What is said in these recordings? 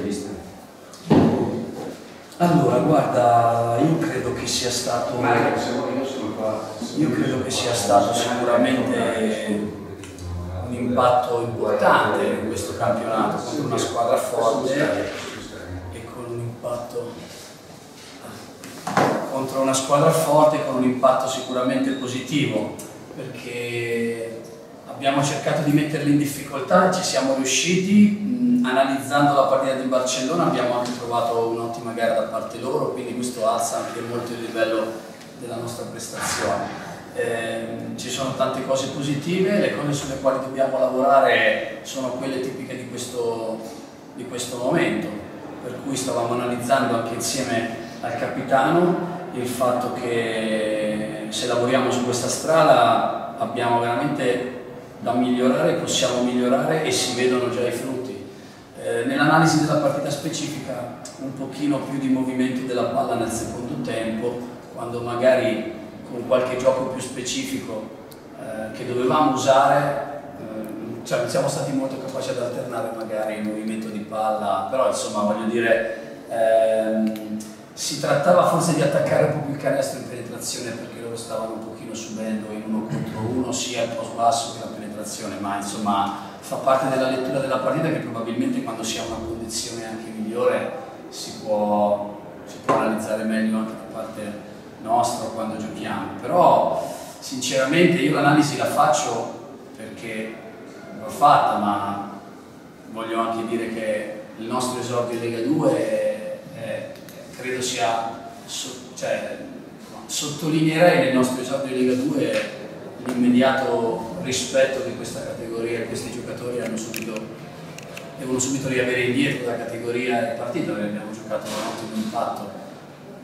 intervista. Allora, guarda, io credo che sia stato... Mario, ecco, io sono qua. Io credo che sia stato sicuramente un impatto importante in questo campionato, con una squadra forte e con un impatto contro una squadra forte con un impatto sicuramente positivo perché abbiamo cercato di metterli in difficoltà, ci siamo riusciti, analizzando la partita di Barcellona abbiamo anche trovato un'ottima gara da parte loro, quindi questo alza anche molto il livello della nostra prestazione. Eh, ci sono tante cose positive, le cose sulle quali dobbiamo lavorare sono quelle tipiche di questo, di questo momento, per cui stavamo analizzando anche insieme al capitano il fatto che se lavoriamo su questa strada abbiamo veramente da migliorare, possiamo migliorare e si vedono già i frutti. Eh, Nell'analisi della partita specifica un pochino più di movimento della palla nel secondo tempo, quando magari con qualche gioco più specifico eh, che dovevamo usare, eh, cioè siamo stati molto capaci ad alternare magari il movimento di palla, però insomma voglio dire, ehm, si trattava forse di attaccare un po' più il canestro in penetrazione perché loro stavano un pochino subendo in uno contro uno sia il post basso che la penetrazione penetrazione, ma insomma fa parte della lettura della partita che probabilmente quando si ha una condizione anche migliore si può, si può analizzare meglio anche da parte nostra quando giochiamo. Però sinceramente io l'analisi la faccio perché l'ho fatta, ma voglio anche dire che il nostro esordio in Lega 2 è, è, credo sia, so, cioè, sottolineerei nel nostro esordio in Lega 2 l'immediato rispetto che questa categoria e questi giocatori hanno subito, devono subito riavere indietro da categoria e partita, perché abbiamo giocato un ottimo impatto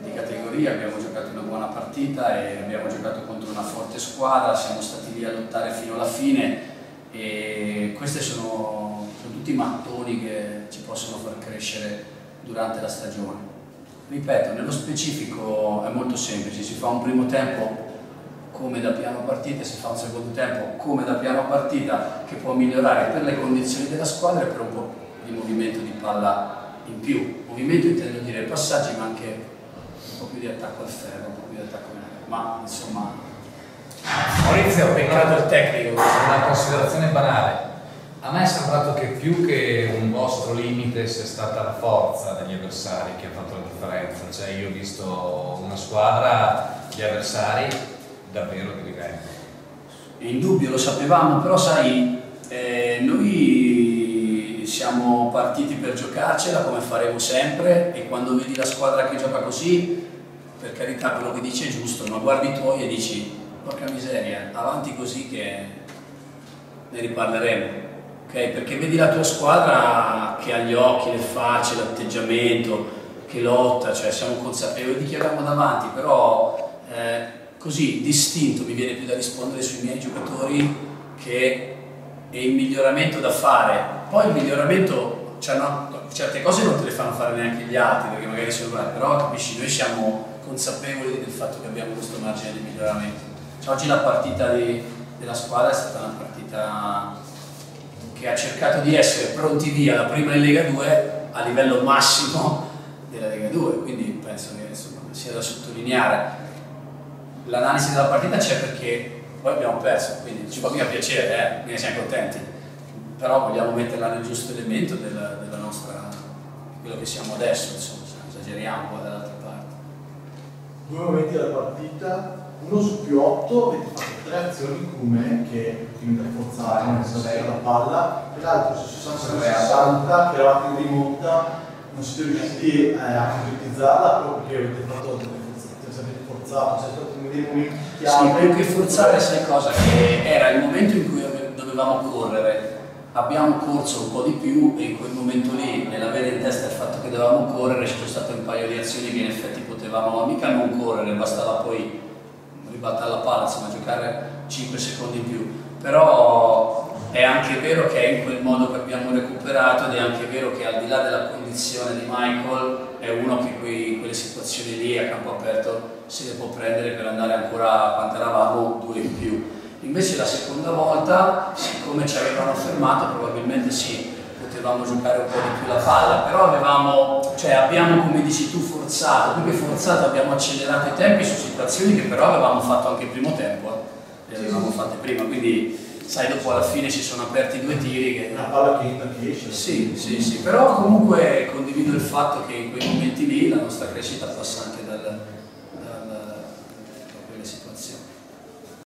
di categoria, abbiamo giocato una buona partita e abbiamo giocato contro una forte squadra, siamo stati lì a lottare fino alla fine e questi sono, sono tutti mattoni che ci possono far crescere durante la stagione. Ripeto, nello specifico è molto semplice, si fa un primo tempo come da piano partita, si fa un secondo tempo come da piano partita che può migliorare per le condizioni della squadra e per un po' di movimento di palla in più. Movimento intendo dire passaggi ma anche un po' più di attacco al ferro, un po' più di attacco in aria. Ma insomma Maurizio, peccato il tecnico. Una considerazione banale. A me è sembrato che più che un vostro limite sia stata la forza degli avversari che ha fatto la differenza. Cioè io ho visto una squadra, gli avversari davvero di livello. In dubbio lo sapevamo, però sai, eh, noi siamo partiti per giocarcela come faremo sempre e quando vedi la squadra che gioca così, per carità quello che dici è giusto, ma guardi i tuoi e dici, porca miseria, avanti così che ne riparleremo. Okay? Perché vedi la tua squadra che ha gli occhi, le facce, l'atteggiamento, che lotta, cioè siamo consapevoli di chi abbiamo davanti, però eh, così distinto mi viene più da rispondere sui miei giocatori che è il miglioramento da fare. Poi il miglioramento, cioè no, certe cose non te le fanno fare neanche gli altri perché magari sono bravi, però capisci, noi siamo consapevoli del fatto che abbiamo questo margine di miglioramento. Cioè, oggi la partita di, della squadra è stata una partita che ha cercato di essere pronti via la prima in Lega 2 a livello massimo della Lega 2, quindi penso che insomma, sia da sottolineare l'analisi della partita c'è perché poi abbiamo perso, quindi ci fa mica piacere, eh, quindi siamo contenti, però vogliamo metterla nel giusto elemento della, della nostra, quello che siamo adesso, insomma, esageriamo qua dall'altra parte. Due momenti della partita, uno su più otto avete fatto tre azioni come che quindi forzate, nel senso la palla, e l'altro su 60 che eravate in rimonta, non siete riusciti eh, a concretizzarla proprio perché avete fatto forzato, cioè dei momenti chiave. Sì, più che forzare, sai cosa? Che era il momento in cui dovevamo correre. Abbiamo corso un po' di più e in quel momento lì, nell'avere in testa il fatto che dovevamo correre, ci sono state un paio di azioni che in effetti potevamo mica non correre, bastava poi ribaltare la palla, insomma giocare 5 secondi in più. Però è anche vero che è in quel modo che abbiamo recuperato ed è anche vero che al di là della condizione di Michael è uno che in quelle situazioni lì a campo aperto se le può prendere per andare ancora quanto eravamo due in più. Invece la seconda volta, siccome ci avevano fermato, probabilmente sì, potevamo giocare un po' di più la palla, però avevamo, cioè abbiamo come dici tu forzato, più che forzato abbiamo accelerato i tempi su situazioni che però avevamo fatto anche il primo tempo, eh. le avevamo fatte prima, quindi sai dopo alla fine si sono aperti due tiri che... Una palla che entra che esce. Sì, sì, sì, però comunque condivido il fatto che in quei momenti lì la nostra crescita passa anche dal,